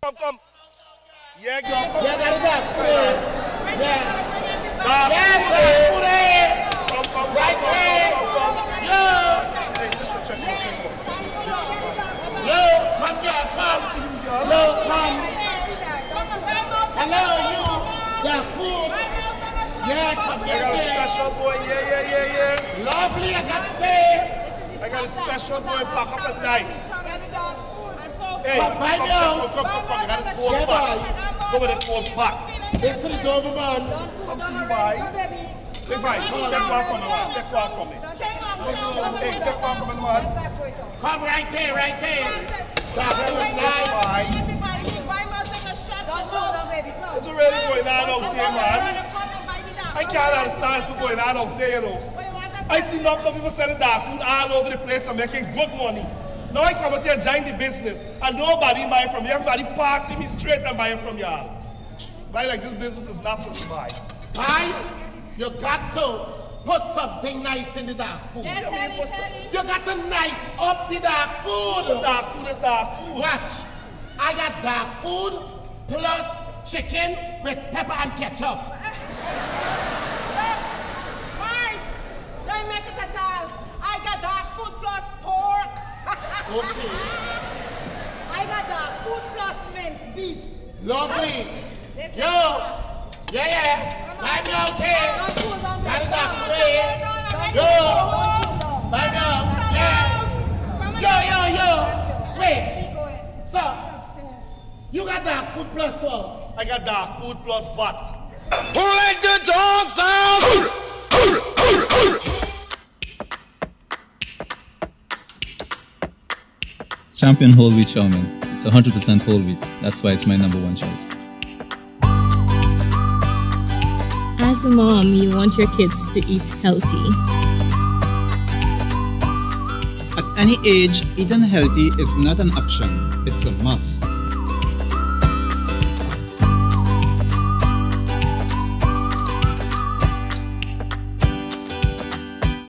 Come, come. Yeah. Yeah, got it up. Yeah. Yeah? Come, come, Right come, there. come, come, come. Yo, Hey, sister, check, check, check. yo, come here, come. Yo, come. Hello, you. Food. Yeah, come I got a yeah. special boy, yeah, yeah, yeah, yeah. Lovely, I got. I got a special boy, pack up and nice. Hey, But come, by check, now- come, come, come, come. You got this four Yeah, pack. boy. Go with this four pack. This is Doberman. Come to you, boy. Hey, boy, check one for me, man. Check one for me. Hey, check one for me, man. Come right there, right there. The Where food is is this, nice. boy? What's really going on out here, man? I can't understand what's going on out there, you know. I see enough of people selling dog food all over the place and making good money. Now I come out here and join the business and nobody buying from you. Everybody passing me straight and buying from y'all. Why like this business is not for me, buy. Why? You got to put something nice in the dark food. Yeah, what's up? You got to nice up the dark food. Dog food is dog food. Watch. I got dark food plus chicken with pepper and ketchup. I got dark food plus pork. Okay. I got dark food plus minced beef. Lovely. Yo. Yeah, yeah. Right now, okay. Don't cool Got it the dark down. food here. Don't Yo. cool. Right now. Yeah. Yo, yo, yo. Wait. So, you got dark food plus what? I got dog food plus vat. Who let the dogs out? Champion whole wheat chow. It's 100% whole wheat. That's why it's my number one choice. As a mom, you want your kids to eat healthy. At any age, eating healthy is not an option, it's a must.